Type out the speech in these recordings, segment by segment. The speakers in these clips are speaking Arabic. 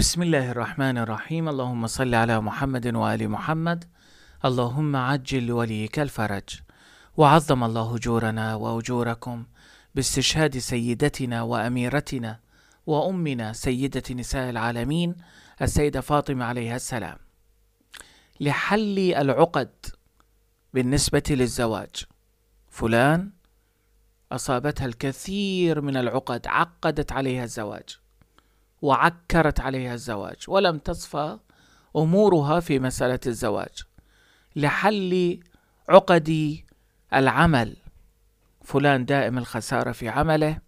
بسم الله الرحمن الرحيم. اللهم صل على محمد وآل محمد. اللهم عجل لوليك الفرج. وعظم الله أجورنا وأجوركم باستشهاد سيدتنا وأميرتنا وأمنا سيدة نساء العالمين السيدة فاطمة عليها السلام. لحل العقد بالنسبة للزواج. فلان أصابتها الكثير من العقد عقدت عليها الزواج. وعكرت عليها الزواج ولم تصفى أمورها في مسألة الزواج. لحل عقد العمل فلان دائم الخسارة في عمله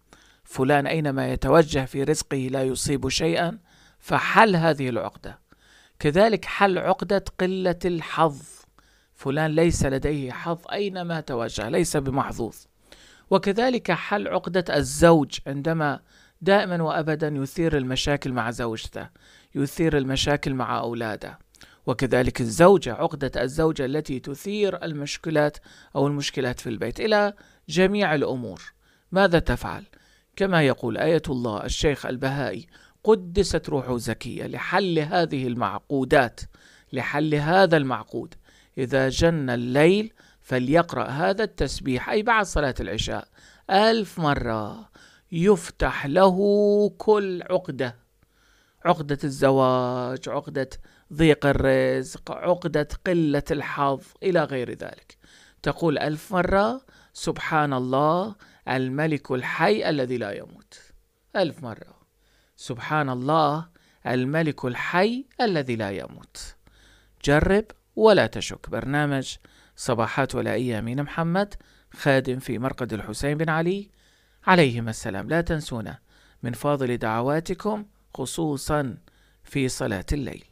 فلان أينما يتوجه في رزقه لا يصيب شيئا فحل هذه العقدة. كذلك حل عقدة قلة الحظ فلان ليس لديه حظ أينما توجه ليس بمحظوظ. وكذلك حل عقدة الزوج عندما دائما وابدا يثير المشاكل مع زوجته يثير المشاكل مع أولاده. وكذلك الزوجة عقدة الزوجة التي تثير المشكلات أو المشكلات في البيت إلى جميع الأمور. ماذا تفعل؟ كما يقول آية الله الشيخ البهائي قدست روح زكية لحل هذه المعقودات لحل هذا المعقود. إذا جن الليل فليقرأ هذا التسبيح. أي بعد صلاة العشاء. ألف مرة. يفتح له كل عقدة. عقدة الزواج عقدة ضيق الرزق عقدة قلة الحظ إلى غير ذلك. تقول ألف مرة سبحان الله الملك الحي الذي لا يموت. ألف مرة. سبحان الله الملك الحي الذي لا يموت. جرب ولا تشك. برنامج صباحات ولائية من محمد خادم في مرقد الحسين بن علي. عليهما السلام. لا تنسونا من فاضل دعواتكم خصوصا في صلاة الليل.